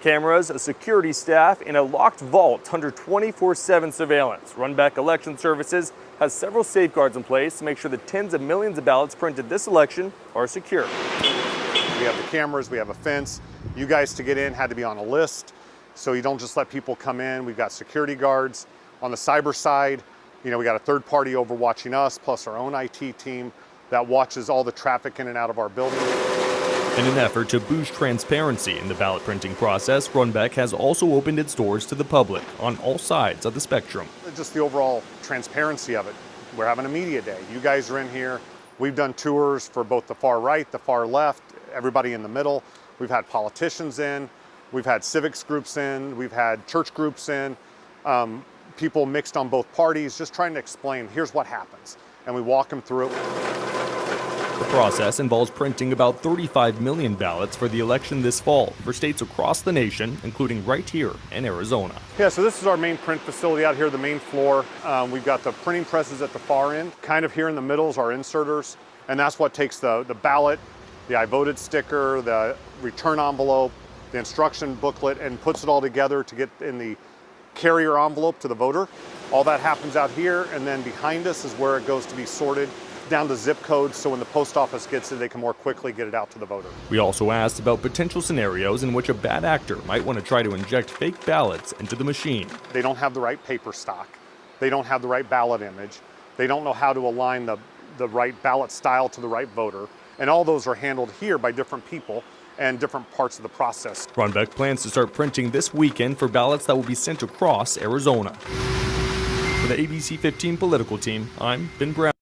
Cameras, a security staff, and a locked vault under 24-7 surveillance. Runbeck Election Services has several safeguards in place to make sure the tens of millions of ballots printed this election are secure. We have the cameras, we have a fence. You guys to get in had to be on a list, so you don't just let people come in. We've got security guards. On the cyber side, you know, we got a third party overwatching us, plus our own IT team that watches all the traffic in and out of our building. In an effort to boost transparency in the ballot printing process, Runbeck has also opened its doors to the public on all sides of the spectrum. Just the overall transparency of it. We're having a media day. You guys are in here. We've done tours for both the far right, the far left, everybody in the middle. We've had politicians in, we've had civics groups in, we've had church groups in, um, people mixed on both parties, just trying to explain here's what happens. And we walk them through it. The process involves printing about 35 million ballots for the election this fall for states across the nation, including right here in Arizona. Yeah, so this is our main print facility out here, the main floor. Um, we've got the printing presses at the far end. Kind of here in the middle is our inserters, and that's what takes the, the ballot, the I voted sticker, the return envelope, the instruction booklet, and puts it all together to get in the carrier envelope to the voter. All that happens out here, and then behind us is where it goes to be sorted down to zip codes so when the post office gets it, they can more quickly get it out to the voter. We also asked about potential scenarios in which a bad actor might want to try to inject fake ballots into the machine. They don't have the right paper stock. They don't have the right ballot image. They don't know how to align the, the right ballot style to the right voter. And all those are handled here by different people and different parts of the process. Runbeck plans to start printing this weekend for ballots that will be sent across Arizona. For the ABC 15 political team, I'm Ben Brown.